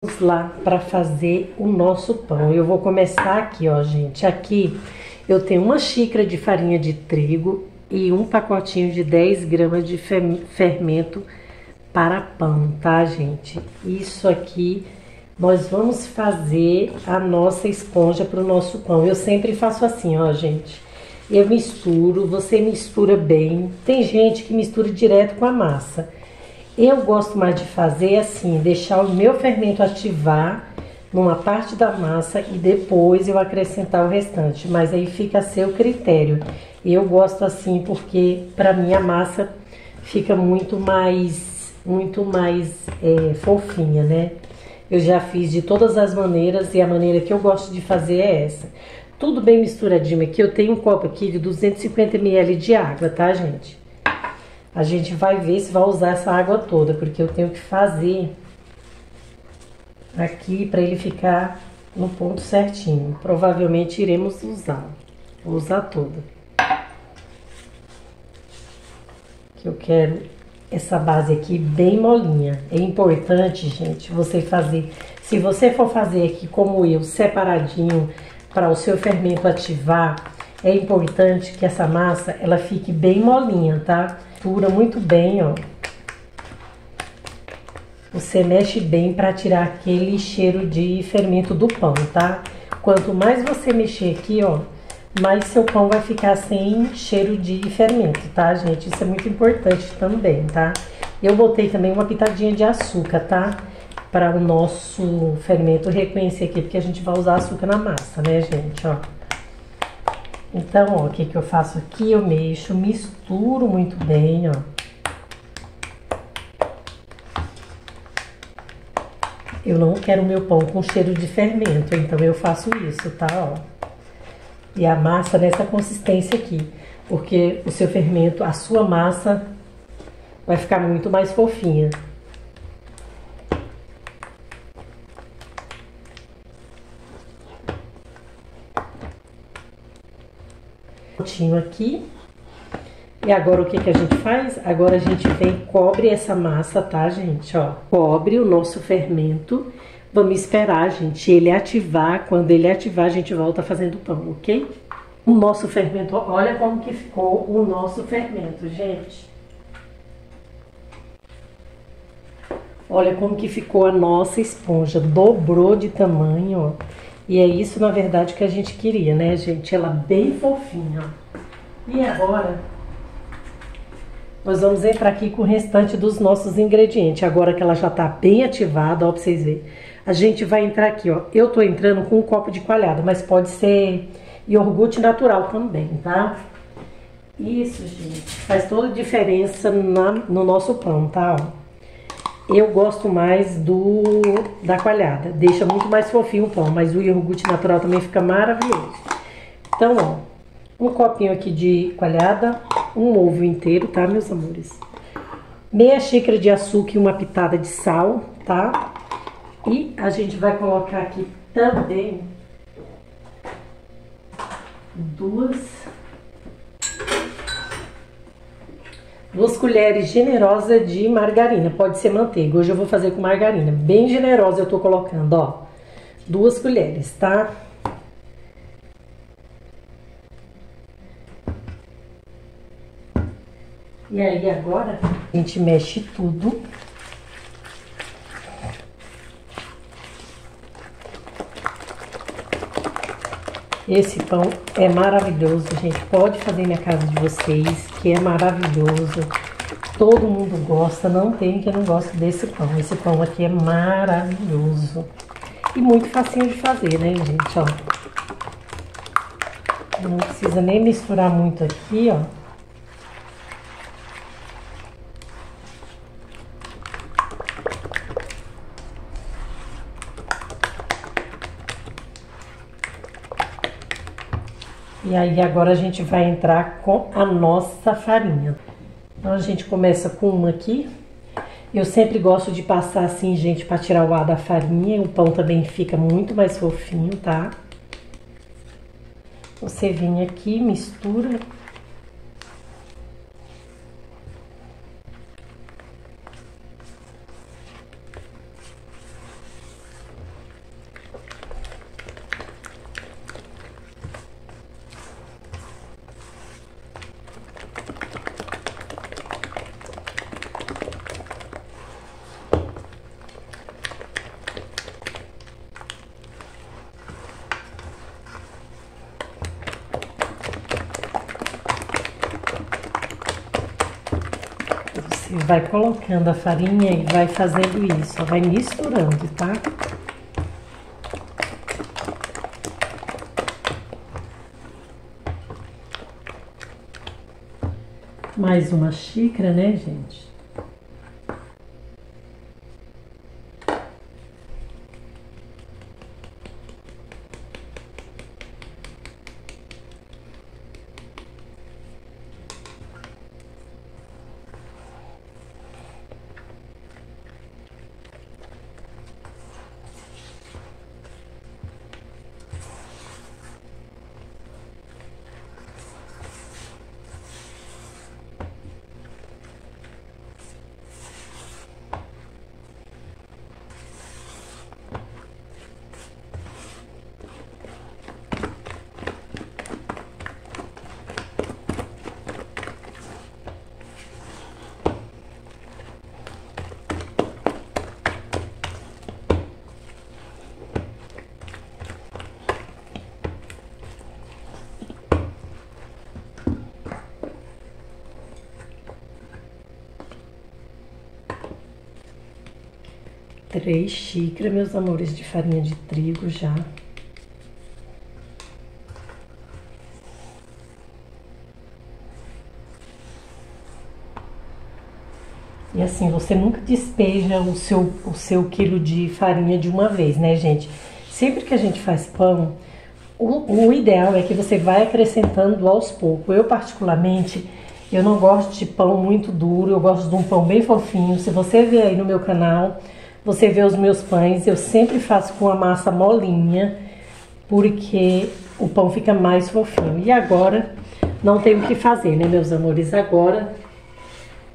Vamos lá para fazer o nosso pão. Eu vou começar aqui, ó, gente. Aqui eu tenho uma xícara de farinha de trigo e um pacotinho de 10 gramas de fermento para pão, tá, gente? Isso aqui nós vamos fazer a nossa esponja para o nosso pão. Eu sempre faço assim, ó, gente. Eu misturo, você mistura bem. Tem gente que mistura direto com a massa. Eu gosto mais de fazer assim, deixar o meu fermento ativar numa parte da massa e depois eu acrescentar o restante, mas aí fica a seu critério. Eu gosto assim porque para mim a massa fica muito mais, muito mais é, fofinha, né? Eu já fiz de todas as maneiras e a maneira que eu gosto de fazer é essa. Tudo bem misturadinho aqui, eu tenho um copo aqui de 250 ml de água, tá, gente? A gente vai ver se vai usar essa água toda, porque eu tenho que fazer aqui para ele ficar no ponto certinho. Provavelmente iremos usar. Vou usar toda. Que eu quero essa base aqui bem molinha. É importante, gente, você fazer. Se você for fazer aqui como eu, separadinho, para o seu fermento ativar, é importante que essa massa ela fique bem molinha, tá? Mistura muito bem, ó. Você mexe bem para tirar aquele cheiro de fermento do pão, tá? Quanto mais você mexer aqui, ó, mais seu pão vai ficar sem cheiro de fermento, tá, gente? Isso é muito importante também, tá? Eu botei também uma pitadinha de açúcar, tá? Para o nosso fermento reconhecer aqui, porque a gente vai usar açúcar na massa, né, gente, ó. Então, ó, o que que eu faço aqui? Eu mexo, misturo muito bem, ó. Eu não quero meu pão com cheiro de fermento, então eu faço isso, tá, ó. E a massa nessa consistência aqui, porque o seu fermento, a sua massa vai ficar muito mais fofinha. Aqui. E agora o que que a gente faz? Agora a gente vem cobre essa massa, tá, gente? Ó, cobre o nosso fermento. Vamos esperar, gente, ele ativar. Quando ele ativar, a gente volta fazendo pão, ok? O nosso fermento, olha como que ficou o nosso fermento, gente. Olha como que ficou a nossa esponja, dobrou de tamanho, ó. E é isso, na verdade, que a gente queria, né, gente? Ela bem fofinha. E agora, nós vamos entrar aqui com o restante dos nossos ingredientes. Agora que ela já tá bem ativada, ó, pra vocês verem. A gente vai entrar aqui, ó. Eu tô entrando com um copo de coalhada, mas pode ser iogurte natural também, tá? Isso, gente, faz toda a diferença na, no nosso pão, tá? Ó. Eu gosto mais do da coalhada. Deixa muito mais fofinho o pão, mas o iogurte natural também fica maravilhoso. Então, ó, um copinho aqui de coalhada, um ovo inteiro, tá, meus amores? Meia xícara de açúcar e uma pitada de sal, tá? E a gente vai colocar aqui também duas duas colheres generosas de margarina, pode ser manteiga, hoje eu vou fazer com margarina, bem generosa eu tô colocando, ó, duas colheres, tá? E aí agora a gente mexe tudo. Esse pão é maravilhoso, gente. Pode fazer na casa de vocês, que é maravilhoso. Todo mundo gosta, não tem quem não goste desse pão. Esse pão aqui é maravilhoso. E muito facinho de fazer, né, gente, ó. Não precisa nem misturar muito aqui, ó. E aí agora a gente vai entrar com a nossa farinha. Então a gente começa com uma aqui. Eu sempre gosto de passar assim, gente, para tirar o ar da farinha. O pão também fica muito mais fofinho, tá? Você vem aqui, mistura. Vai colocando a farinha e vai fazendo isso, vai misturando, tá? Mais uma xícara, né, gente? Três xícaras, meus amores, de farinha de trigo já. E assim, você nunca despeja o seu, o seu quilo de farinha de uma vez, né, gente? Sempre que a gente faz pão, o, o ideal é que você vai acrescentando aos poucos. Eu, particularmente, eu não gosto de pão muito duro, eu gosto de um pão bem fofinho. Se você ver aí no meu canal, você vê os meus pães, eu sempre faço com a massa molinha, porque o pão fica mais fofinho. E agora, não tem o que fazer, né, meus amores? Agora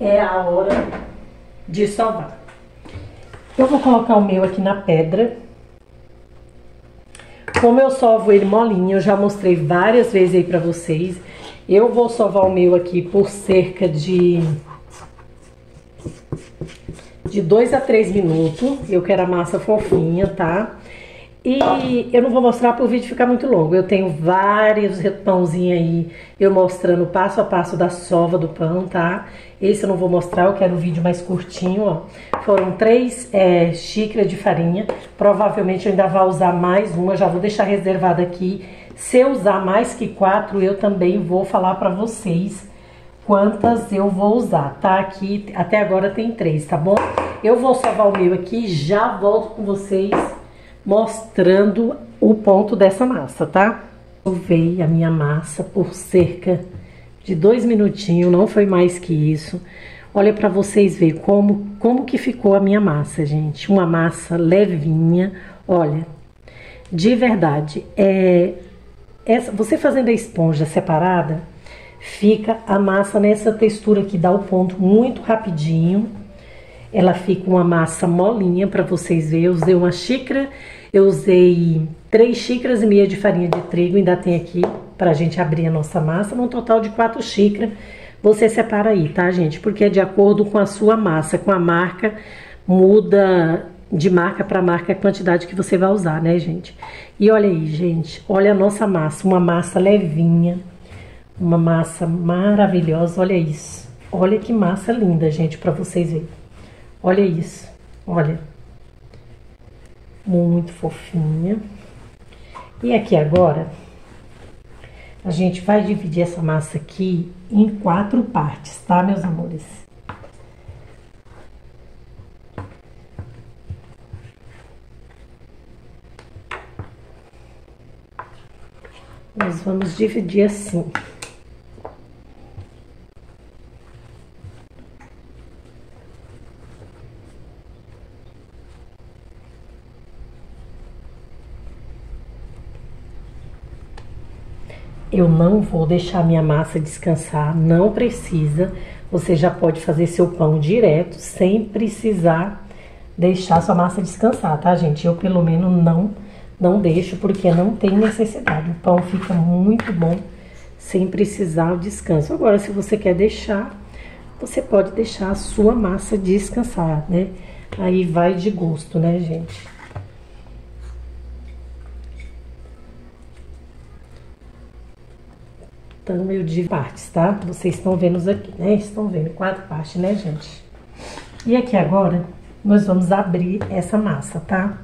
é a hora de sovar. Eu vou colocar o meu aqui na pedra. Como eu sovo ele molinho, eu já mostrei várias vezes aí pra vocês. Eu vou sovar o meu aqui por cerca de de 2 a 3 minutos. Eu quero a massa fofinha, tá? E eu não vou mostrar para o vídeo ficar muito longo. Eu tenho vários pãozinhos aí, eu mostrando passo a passo da sova do pão, tá? Esse eu não vou mostrar, eu quero um vídeo mais curtinho, ó. Foram três é, xícaras de farinha. Provavelmente eu ainda vou usar mais uma, já vou deixar reservada aqui. Se eu usar mais que quatro, eu também vou falar para vocês quantas eu vou usar, tá? Aqui até agora tem três, tá bom? Eu vou salvar o meu aqui já volto com vocês mostrando o ponto dessa massa, tá? Sovei a minha massa por cerca de dois minutinhos, não foi mais que isso. Olha para vocês verem como, como que ficou a minha massa, gente. Uma massa levinha, olha, de verdade. É, essa, você fazendo a esponja separada, fica a massa nessa textura que dá o ponto muito rapidinho. Ela fica uma massa molinha para vocês verem. Eu usei uma xícara, eu usei três xícaras e meia de farinha de trigo, ainda tem aqui para a gente abrir a nossa massa, num total de quatro xícaras. Você separa aí, tá, gente? Porque é de acordo com a sua massa, com a marca, muda de marca para marca a quantidade que você vai usar, né, gente? E olha aí, gente, olha a nossa massa, uma massa levinha, uma massa maravilhosa, olha isso. Olha que massa linda, gente, para vocês verem. Olha isso, olha. Muito fofinha. E aqui agora, a gente vai dividir essa massa aqui em quatro partes, tá, meus amores? Nós vamos dividir assim. Eu não vou deixar minha massa descansar, não precisa. Você já pode fazer seu pão direto, sem precisar deixar sua massa descansar, tá, gente? Eu, pelo menos, não, não deixo, porque não tem necessidade. O pão fica muito bom sem precisar o descanso. Agora, se você quer deixar, você pode deixar a sua massa descansar, né? Aí vai de gosto, né, gente? Eu divido partes, tá? Vocês estão vendo aqui, né? Estão vendo quatro partes, né, gente? E aqui agora, nós vamos abrir essa massa, tá?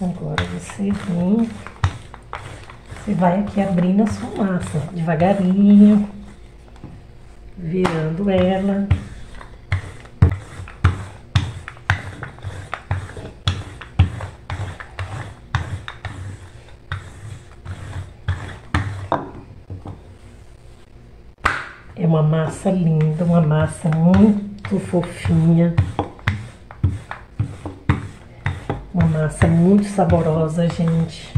Agora você vem, você vai aqui abrindo a sua massa, devagarinho, virando ela. É uma massa linda, uma massa muito fofinha. Uma massa muito saborosa, gente.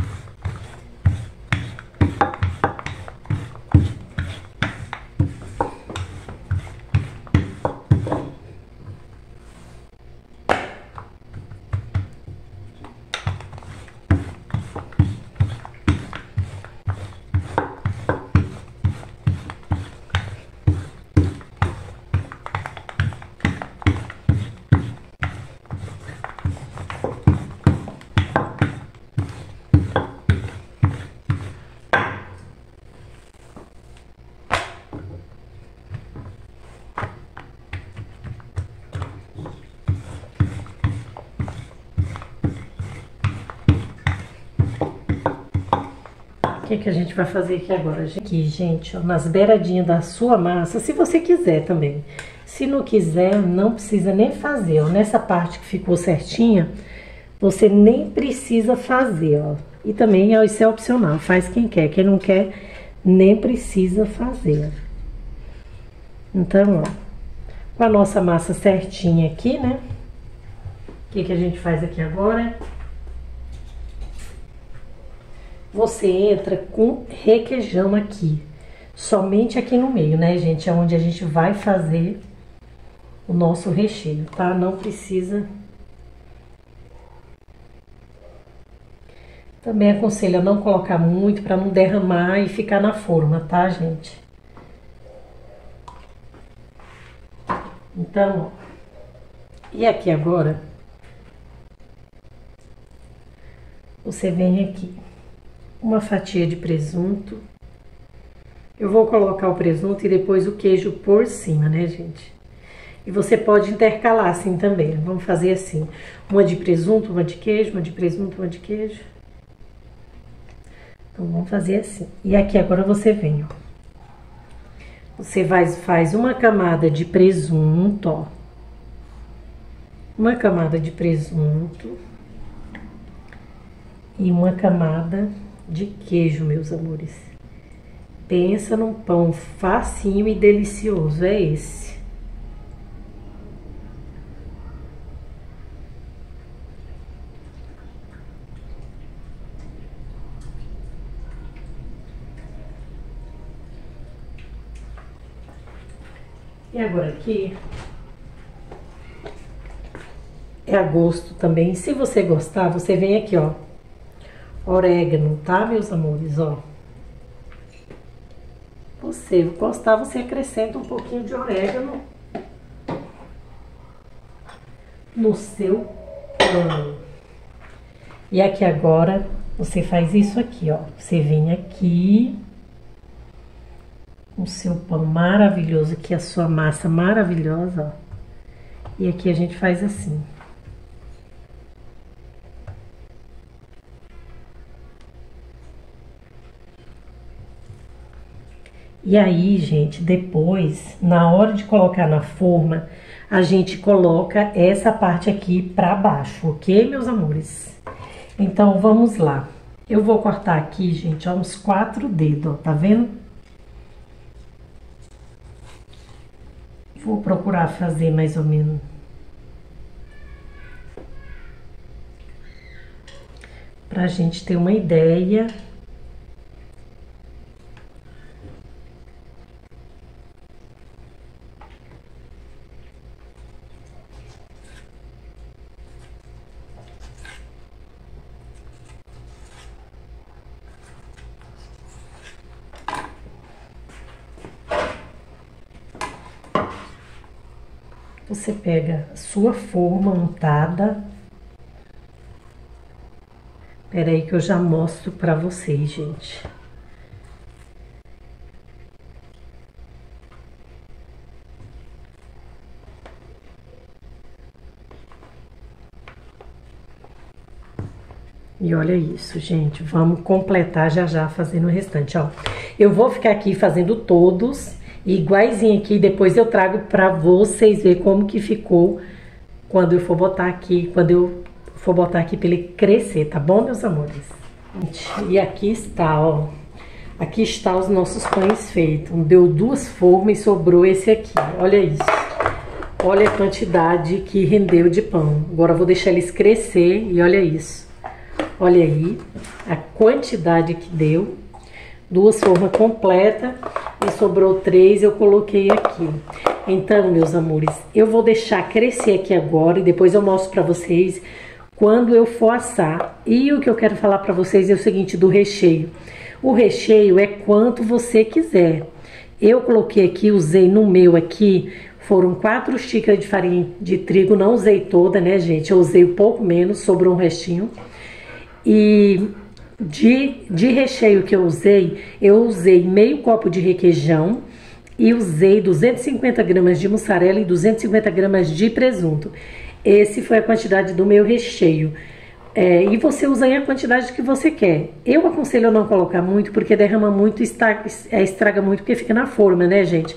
Que, que a gente vai fazer aqui agora? Aqui, gente, ó, nas beiradinhas da sua massa, se você quiser também. Se não quiser, não precisa nem fazer, ó. Nessa parte que ficou certinha, você nem precisa fazer, ó. E também, ó, isso é opcional, faz quem quer. Quem não quer, nem precisa fazer. Então, ó, com a nossa massa certinha aqui, né? O que, que a gente faz aqui agora? Você entra com requeijão aqui. Somente aqui no meio, né, gente? É onde a gente vai fazer o nosso recheio, tá? Não precisa... Também aconselho a não colocar muito para não derramar e ficar na forma, tá, gente? Então, e aqui agora, você vem aqui uma fatia de presunto. Eu vou colocar o presunto e depois o queijo por cima, né, gente? E você pode intercalar assim também. Vamos fazer assim: uma de presunto, uma de queijo, uma de presunto, uma de queijo. Então vamos fazer assim. E aqui agora você vem, ó. Você vai, faz uma camada de presunto, ó. Uma camada de presunto. E uma camada de queijo, meus amores. Pensa num pão facinho e delicioso, é esse. E agora aqui é a gosto também. Se você gostar, você vem aqui, ó orégano, tá, meus amores, ó. Você gostar, você acrescenta um pouquinho de orégano no seu pão. E aqui agora, você faz isso aqui, ó. Você vem aqui com o seu pão maravilhoso, aqui a sua massa maravilhosa, ó. E aqui a gente faz assim. E aí, gente, depois, na hora de colocar na forma, a gente coloca essa parte aqui pra baixo, ok, meus amores? Então, vamos lá. Eu vou cortar aqui, gente, ó, uns quatro dedos, ó, tá vendo? Vou procurar fazer mais ou menos pra gente ter uma ideia. Você pega a sua forma untada. Espera aí que eu já mostro para vocês, gente. E olha isso, gente. Vamos completar já já fazendo o restante, ó. Eu vou ficar aqui fazendo todos iguaizinho aqui. Depois eu trago pra vocês ver como que ficou quando eu for botar aqui, quando eu for botar aqui pra ele crescer, tá bom, meus amores? E aqui está, ó. Aqui está os nossos pães feitos. Deu duas formas e sobrou esse aqui. Olha isso. Olha a quantidade que rendeu de pão. Agora eu vou deixar eles crescer e olha isso. Olha aí a quantidade que deu. Duas formas completas e sobrou três, eu coloquei aqui. Então, meus amores, eu vou deixar crescer aqui agora e depois eu mostro para vocês quando eu for assar. E o que eu quero falar para vocês é o seguinte do recheio. O recheio é quanto você quiser. Eu coloquei aqui, usei no meu aqui, foram quatro xícaras de farinha de trigo, não usei toda, né, gente? Eu usei um pouco menos, sobrou um restinho. E de, de recheio que eu usei, eu usei meio copo de requeijão e usei 250 gramas de mussarela e 250 gramas de presunto. Esse foi a quantidade do meu recheio. É, e você usa aí a quantidade que você quer. Eu aconselho a não colocar muito, porque derrama muito, estraga, é, estraga muito, porque fica na forma, né, gente?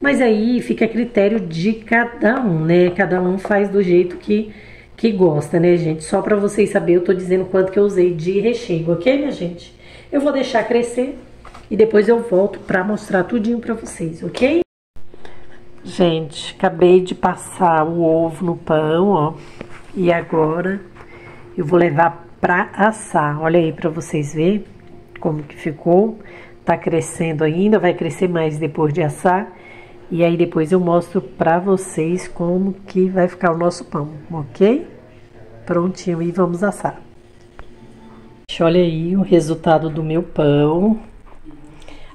Mas aí fica a critério de cada um, né? Cada um faz do jeito que que gosta, né, gente? Só para vocês saberem, eu tô dizendo quanto que eu usei de recheio, ok, minha gente? Eu vou deixar crescer e depois eu volto para mostrar tudinho para vocês, ok? Gente, acabei de passar o ovo no pão, ó. E agora eu vou levar para assar. Olha aí para vocês verem como que ficou. Tá crescendo ainda, vai crescer mais depois de assar. E aí depois eu mostro pra vocês como que vai ficar o nosso pão, ok? Prontinho e vamos assar. Olha aí o resultado do meu pão.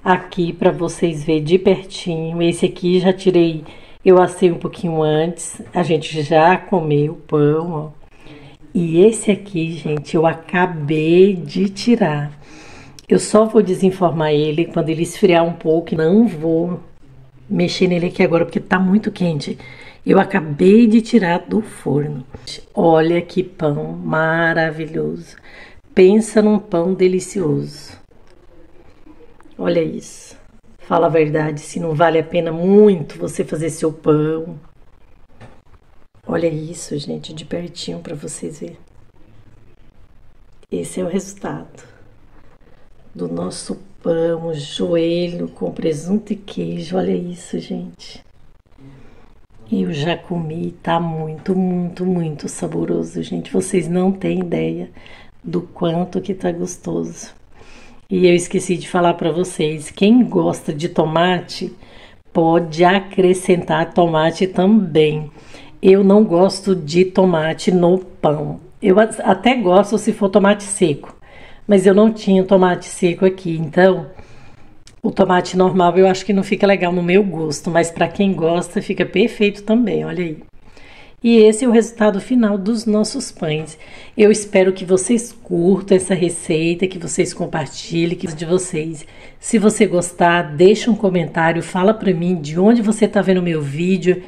Aqui para vocês verem de pertinho. Esse aqui já tirei, eu assei um pouquinho antes. A gente já comeu o pão, ó. E esse aqui, gente, eu acabei de tirar. Eu só vou desenformar ele quando ele esfriar um pouco. Não vou mexer nele aqui agora porque tá muito quente. Eu acabei de tirar do forno. Olha que pão maravilhoso. Pensa num pão delicioso. Olha isso. Fala a verdade, se não vale a pena muito você fazer seu pão. Olha isso, gente, de pertinho para vocês verem. Esse é o resultado do nosso pão, joelho com presunto e queijo. Olha isso, gente. Eu já comi, tá muito, muito, muito saboroso, gente. Vocês não têm ideia do quanto que tá gostoso. E eu esqueci de falar para vocês, quem gosta de tomate pode acrescentar tomate também. Eu não gosto de tomate no pão. Eu até gosto se for tomate seco, mas eu não tinha tomate seco aqui, então o tomate normal eu acho que não fica legal no meu gosto, mas para quem gosta fica perfeito também, olha aí. E esse é o resultado final dos nossos pães. Eu espero que vocês curtam essa receita, que vocês compartilhem que de vocês. Se você gostar, deixa um comentário, fala para mim de onde você está vendo meu vídeo.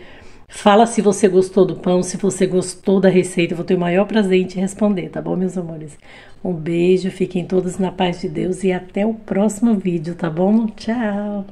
Fala se você gostou do pão, se você gostou da receita, eu vou ter o maior prazer em te responder, tá bom, meus amores? Um beijo, fiquem todos na paz de Deus e até o próximo vídeo, tá bom? Tchau!